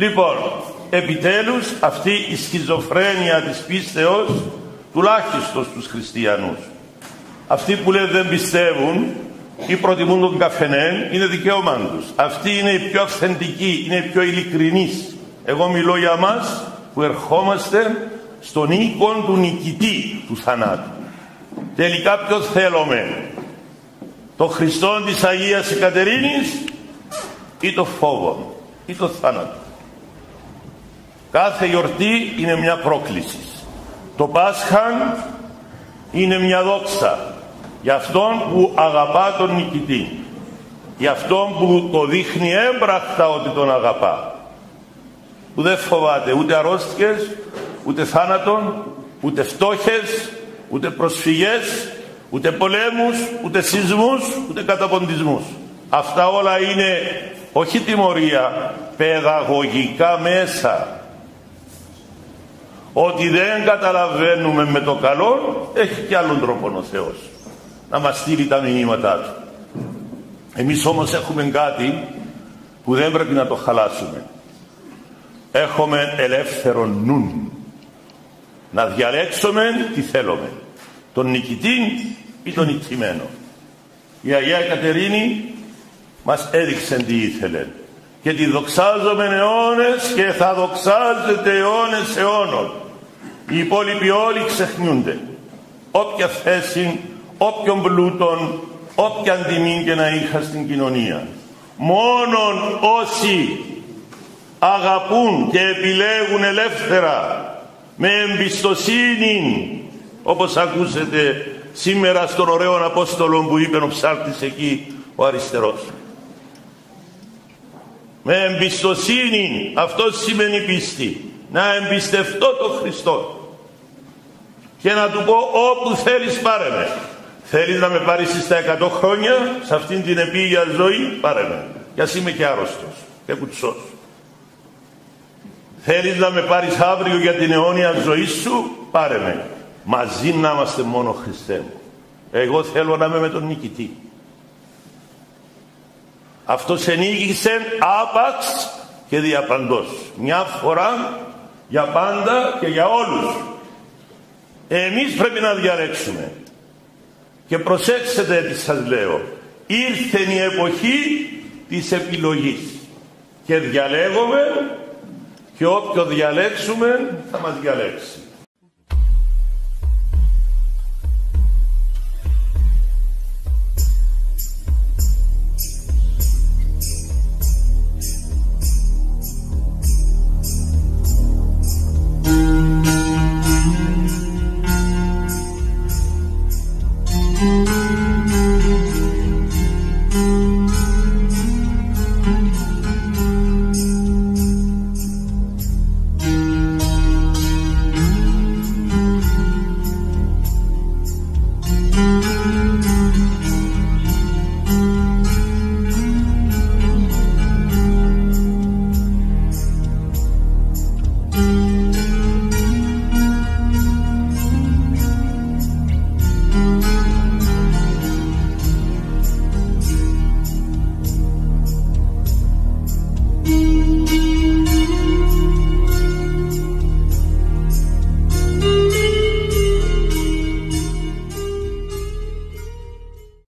Λοιπόν, επιτέλους αυτή η σχιζοφρένεια της πίστεως τουλάχιστον στους χριστιανούς. Αυτοί που λένε δεν πιστεύουν ή προτιμούν τον καφενέ είναι δικαίωμά τους. Αυτοί είναι οι πιο αυθεντικοί, είναι οι πιο ειλικρινείς. Εγώ μιλώ για μας που ερχόμαστε στον οίκον του νικητή του θανάτου. Τελικά ποιο θέλουμε, το Χριστό της Αγίας Εκατερίνης ή το φόβο ή το θάνατο; Κάθε γιορτή είναι μια πρόκληση. Το Πάσχα είναι μια δόξα για αυτόν που αγαπά τον νικητή. Για αυτόν που το δείχνει έμπρακτα ότι τον αγαπά. Που δεν φοβάται ούτε αρρώστιες, ούτε θάνατον, ούτε φτώχες, ούτε προσφυγές, ούτε πολέμους, ούτε σεισμούς, ούτε καταποντισμούς. Αυτά όλα είναι όχι τιμωρία, παιδαγωγικά μέσα. Ότι δεν καταλαβαίνουμε με το καλό, έχει και άλλον τρόπο ο Θεός. Να μας στείλει τα μηνύματά Του. Εμείς όμως έχουμε κάτι που δεν πρέπει να το χαλάσουμε. Έχουμε ελεύθερο νου. Να διαλέξουμε τι θέλουμε. Τον νικητή ή τον νικημένο. Η Αγία Κατερίνη μας έδειξε τι ήθελε και τη δοξάζομαι αιώνες και θα δοξάζεται αιώνες αιώνων. Οι υπόλοιποι όλοι ξεχνιούνται. Όποια θέση όποιον πλούτον όποια τιμή και να είχα στην κοινωνία. Μόνον όσοι αγαπούν και επιλέγουν ελεύθερα με εμπιστοσύνη όπως ακούσετε σήμερα στον ωραίο Απόστολο που είπε ο ψάρτης εκεί ο αριστερός με εμπιστοσύνη αυτό σημαίνει πίστη. Να εμπιστευτώ τον Χριστό. Και να του πω όπου θέλεις πάρε με. Θέλεις να με πάρεις στα 100 χρόνια σε αυτήν την επίγεια ζωή πάρε με. Κι ας είμαι και άρρωστος και κουτσός. Θέλεις να με πάρεις αύριο για την αιώνια ζωή σου πάρε με. Μαζί να είμαστε μόνο Χριστέ μου. Εγώ θέλω να είμαι με τον νικητή αυτός ενήγησε άπαξ και διαπαντός. Μια φορά για πάντα και για όλους. Εμείς πρέπει να διαλέξουμε. Και προσέξτε τι σας λέω. Ήρθε η εποχή της επιλογής. Και διαλέγουμε και όποιο διαλέξουμε θα μας διαλέξει.